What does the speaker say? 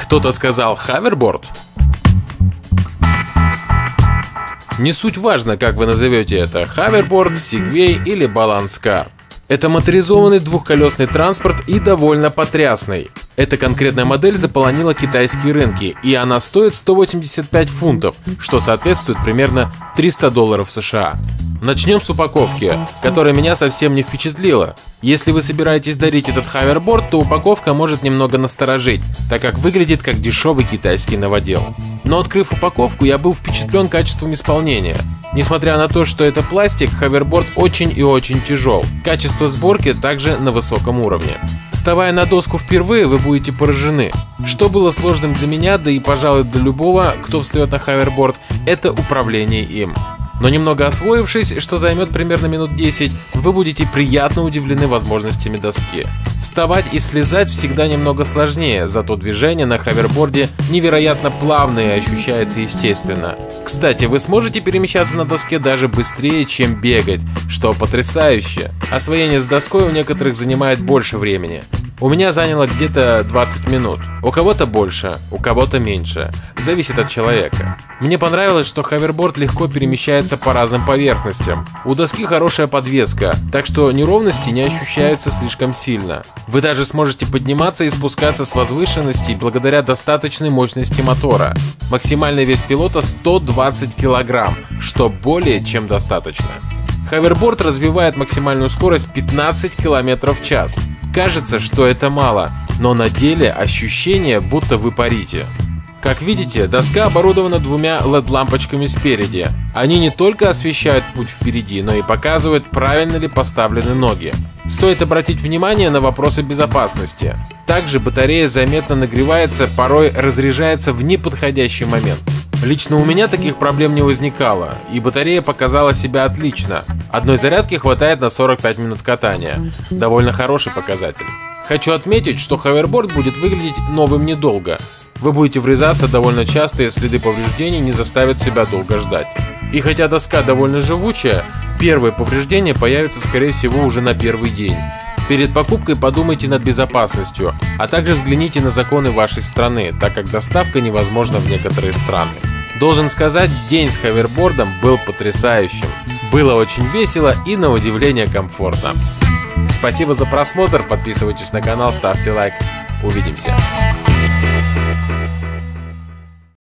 Кто-то сказал ховерборд? Не суть важно, как вы назовете это – хаверборд, сигвей или balance car. Это моторизованный двухколесный транспорт и довольно потрясный. Эта конкретная модель заполонила китайские рынки, и она стоит 185 фунтов, что соответствует примерно 300 долларов США. Начнем с упаковки, которая меня совсем не впечатлила. Если вы собираетесь дарить этот ховерборд, то упаковка может немного насторожить, так как выглядит как дешевый китайский новодел. Но открыв упаковку, я был впечатлен качеством исполнения. Несмотря на то, что это пластик, ховерборд очень и очень тяжел. Качество сборки также на высоком уровне. Вставая на доску впервые, вы будете поражены. Что было сложным для меня, да и пожалуй для любого, кто встает на ховерборд, это управление им. Но немного освоившись, что займет примерно минут 10, вы будете приятно удивлены возможностями доски. Вставать и слезать всегда немного сложнее, зато движение на хаверборде невероятно плавное и ощущается естественно. Кстати, вы сможете перемещаться на доске даже быстрее, чем бегать, что потрясающе. Освоение с доской у некоторых занимает больше времени. У меня заняло где-то 20 минут. У кого-то больше, у кого-то меньше. Зависит от человека. Мне понравилось, что хаверборд легко перемещается по разным поверхностям. У доски хорошая подвеска, так что неровности не ощущаются слишком сильно. Вы даже сможете подниматься и спускаться с возвышенностей благодаря достаточной мощности мотора. Максимальный вес пилота 120 килограмм, что более чем достаточно. Хаверборд развивает максимальную скорость 15 км в час. Кажется, что это мало, но на деле ощущение, будто вы парите. Как видите, доска оборудована двумя LED-лампочками спереди. Они не только освещают путь впереди, но и показывают, правильно ли поставлены ноги. Стоит обратить внимание на вопросы безопасности. Также батарея заметно нагревается, порой разряжается в неподходящий момент. Лично у меня таких проблем не возникало, и батарея показала себя отлично. Одной зарядки хватает на 45 минут катания. Довольно хороший показатель. Хочу отметить, что хаверборд будет выглядеть новым недолго. Вы будете врезаться довольно часто, и следы повреждений не заставят себя долго ждать. И хотя доска довольно живучая, первые повреждения появятся скорее всего уже на первый день. Перед покупкой подумайте над безопасностью, а также взгляните на законы вашей страны, так как доставка невозможна в некоторые страны. Должен сказать, день с хавербордом был потрясающим. Было очень весело и на удивление комфортно. Спасибо за просмотр, подписывайтесь на канал, ставьте лайк. Увидимся.